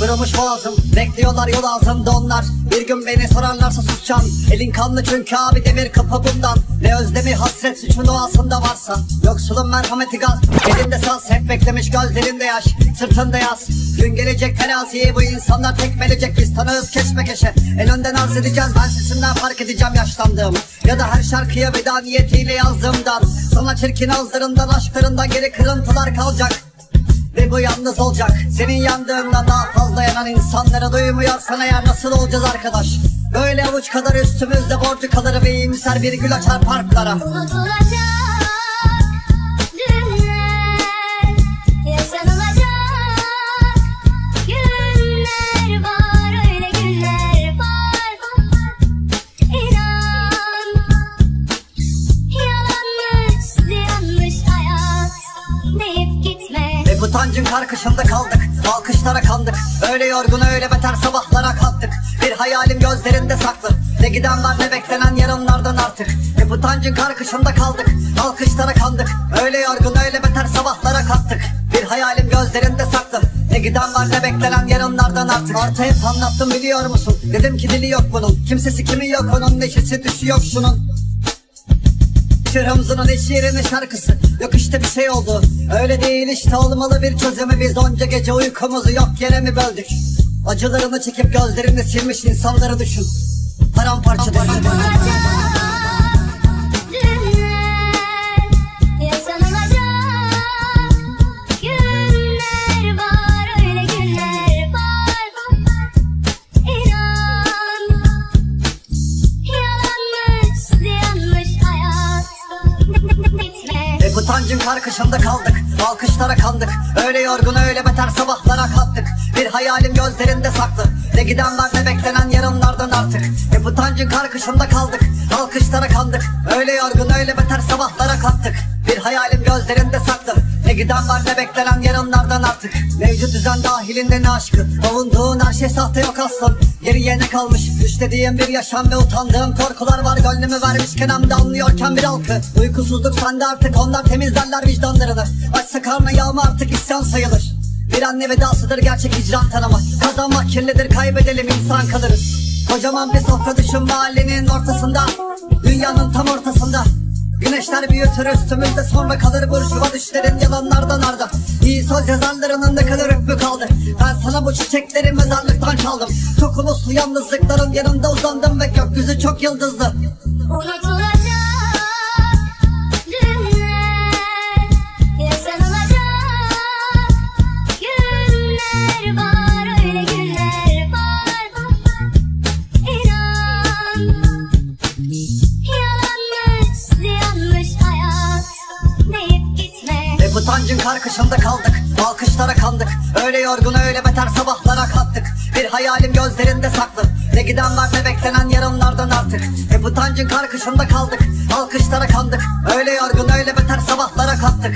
Kurumuş boğazım Bekliyorlar yol ağzımda onlar. Bir gün beni sorarlarsa susacağım. Elin kanlı çünkü abi demir kapı bundan. Ne özlemi hasret suçun doğasında varsa. Yoksulun merhameti gaz. Elinde saz hep beklemiş gözlerinde yaş. Sırtında yaz. Gün gelecek teraziyi bu insanlar tekmelecek. Biz tanığız keşmekeşe En önden arz edeceğiz ben sesimden fark edeceğim yaşlandığım Ya da her şarkıya veda niyetiyle yazdığımdan Sana çirkin ağızlarından aşklarından geri kırıntılar kalacak ve bu yalnız olacak. Senin yandığında daha fazla yanan insanlara duymuyorsan eğer nasıl olacağız arkadaş? Böyle avuç kadar üstümüzde borcu kalır ve iyimser bir gül açar parklara utancın karkışında kaldık Alkışlara kandık. Öyle yorgun öyle beter sabahlara kalktık. Bir hayalim gözlerinde saklı. Ne giden var ne beklenen yarınlardan artık. Hep utancın karkışında kaldık Alkışlara kandık. Öyle yorgun öyle beter sabahlara kalktık. Bir hayalim gözlerinde saklı. Ne giden var ne beklenen yarınlardan artık. Artı hep anlattım biliyor musun? Dedim ki dili yok bunun. Kimsesi kimi yok onun Neşesi düşü yok şunun Şırımzının eşi yerine şarkısı. Yok işte bir şey oldu. Öyle değil işte olmalı bir çözümü Biz onca gece uykumuzu yok yere mi böldük? Acılarını çekip gözlerini silmiş insanları düşün. Paramparça düşün utancın karkışında kaldık Alkışlara kandık. Öyle yorgun öyle beter sabahlara kalktık. Bir hayalim gözlerinde saklı. Ne giden var ne beklenen yarınlardan artık. Hep utancın karkışında kaldık Alkışlara kandık. Öyle yorgun öyle beter sabahlara kalktık. Bir hayalim gözlerinde saklı Ne giden var ne beklenen yarınlardan artık. Mevcut düzen dahilinde ne aşkı Avunduğun her şey sahte yok aslan Geriye ne kalmış. Düşlediğim bir yaşam ve utandığım korkular var. Gönlümü vermişken hem de anlıyorken bir halkı. Uykusuzluk sende artık. Onlar temizlerler vicdanlarını. Açsa karnı yağma artık isyan sayılır. Bir anne vedasıdır gerçek icraat tanımak. Kazanmak kirlidir kaybedelim insan kalırız. Kocaman bir sofra düşün mahallenin ortasında. Dünyanın tam ortasında Güneşler büyütür üstümüzde sonra kalır burjuva düşlerin yalanlardan arda İyi söz yazarlarının ne kadar hükmü kaldı. Ben sana bu çiçekleri mezarlıktan çaldım. Çok uluslu yalnızlıkların yanında uzandım ve gökyüzü çok yıldızlı. Unutulacak günler Hep utancın karkışında kaldık Alkışlara kandık. Öyle yorgun öyle beter sabahlara kalktık Bir hayalim gözlerinde saklı. Ne giden var ne beklenen yarınlardan artık. Hep utancın karkışında kaldık Alkışlara kandık. Öyle yorgun öyle beter sabahlara kalktık